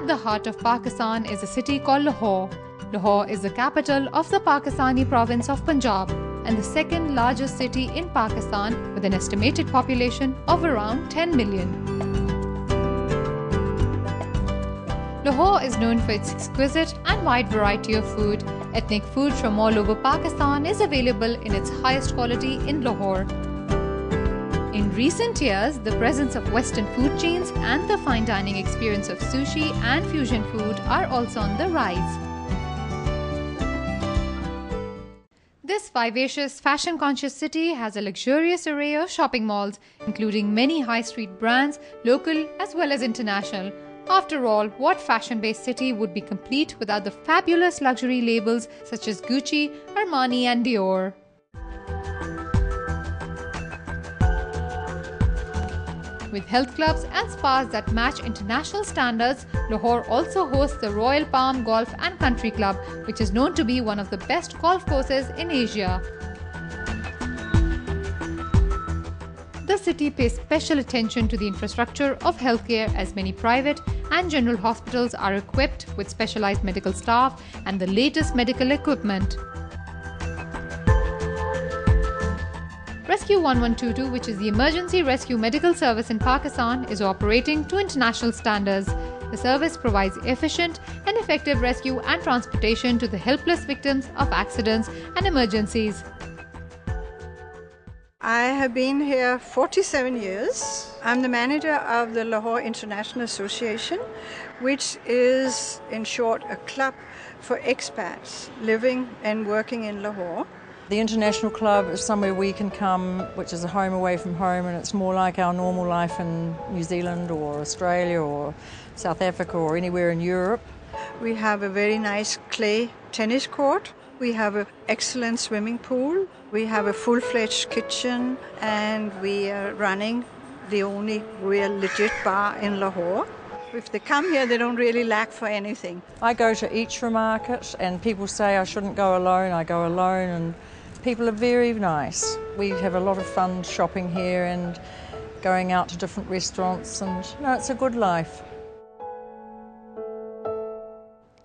At the heart of Pakistan is a city called Lahore. Lahore is the capital of the Pakistani province of Punjab and the second largest city in Pakistan with an estimated population of around 10 million. Lahore is known for its exquisite and wide variety of food. Ethnic food from all over Pakistan is available in its highest quality in Lahore. In recent years, the presence of Western food chains and the fine dining experience of sushi and fusion food are also on the rise. This vivacious, fashion conscious city has a luxurious array of shopping malls, including many high street brands, local as well as international. After all, what fashion based city would be complete without the fabulous luxury labels such as Gucci, Armani, and Dior? With health clubs and spas that match international standards, Lahore also hosts the Royal Palm Golf and Country Club, which is known to be one of the best golf courses in Asia. The city pays special attention to the infrastructure of healthcare as many private and general hospitals are equipped with specialized medical staff and the latest medical equipment. Rescue 1122, which is the emergency rescue medical service in Pakistan, is operating to international standards. The service provides efficient and effective rescue and transportation to the helpless victims of accidents and emergencies. I have been here 47 years. I'm the manager of the Lahore International Association, which is, in short, a club for expats living and working in Lahore. The International Club is somewhere we can come, which is a home away from home, and it's more like our normal life in New Zealand or Australia or South Africa or anywhere in Europe. We have a very nice clay tennis court. We have an excellent swimming pool. We have a full fledged kitchen, and we are running the only real legit bar in Lahore. If they come here, they don't really lack for anything. I go to Ichhra Market, and people say I shouldn't go alone. I go alone, and People are very nice. We have a lot of fun shopping here and going out to different restaurants, and you know, it's a good life.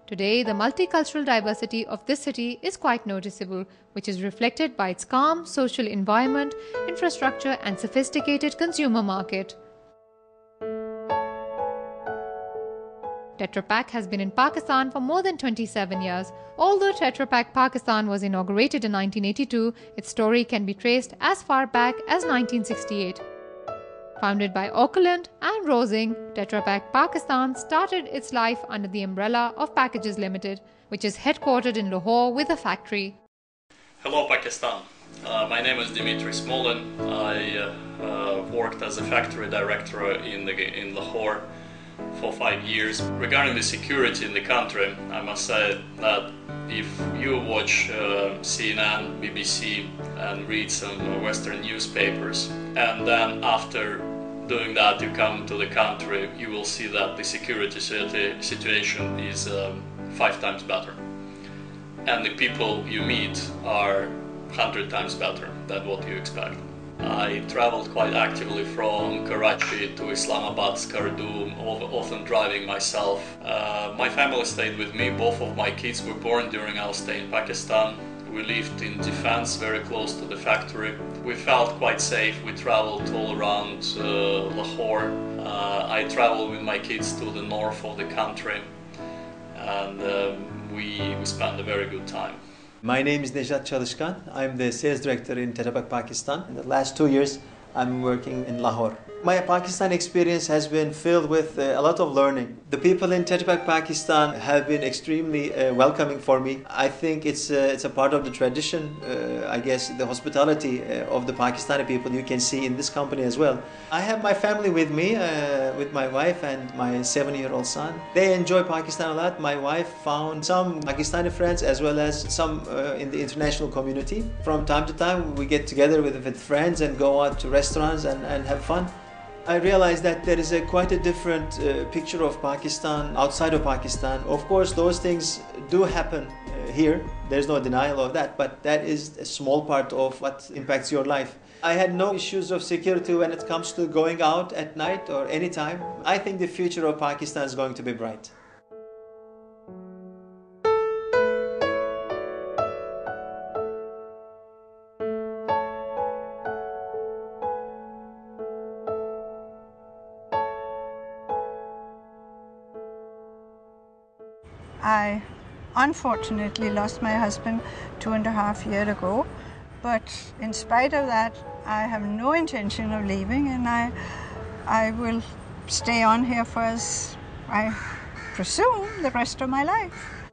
Today, the multicultural diversity of this city is quite noticeable, which is reflected by its calm social environment, infrastructure, and sophisticated consumer market. Tetra Pak has been in Pakistan for more than 27 years. Although Tetra Pak Pakistan was inaugurated in 1982, its story can be traced as far back as 1968. Founded by Akerlund and Rausing, Tetra Pak Pakistan started its life under the umbrella of Packages Limited, which is headquartered in Lahore with a factory. Hello, Pakistan. Uh, my name is Dimitri Smolin. I uh, uh, worked as a factory director in, the, in Lahore for five years. Regarding the security in the country, I must say that if you watch uh, CNN, BBC, and read some Western newspapers, and then after doing that you come to the country, you will see that the security situation is um, five times better. And the people you meet are hundred times better than what you expect. I traveled quite actively from Karachi to Islamabad, Khartoum, often driving myself. Uh, my family stayed with me. Both of my kids were born during our stay in Pakistan. We lived in defense, very close to the factory. We felt quite safe. We traveled all around uh, Lahore. Uh, I traveled with my kids to the north of the country, and um, we, we spent a very good time. My name is Nejat Çalışkan. I'm the sales director in Tetra Pakistan. In the last two years, I'm working in Lahore. My Pakistan experience has been filled with uh, a lot of learning. The people in Tetra Pak Pakistan have been extremely uh, welcoming for me. I think it's uh, it's a part of the tradition. Uh, I guess the hospitality uh, of the Pakistani people you can see in this company as well. I have my family with me, with my wife and my seven-year-old son. They enjoy Pakistan a lot. My wife found some Pakistani friends as well as some in the international community. From time to time, we get together with, with friends and go out to restaurants and, and have fun. I realized that there is a quite a different uh, picture of Pakistan outside of Pakistan. Of course, those things do happen uh, here. There's no denial of that, but that is a small part of what impacts your life. I had no issues of security when it comes to going out at night or any time. I think the future of Pakistan is going to be bright. I unfortunately lost my husband two and a half years ago, but in spite of that, I have no intention of leaving, and I, I will stay on here for as I presume the rest of my life.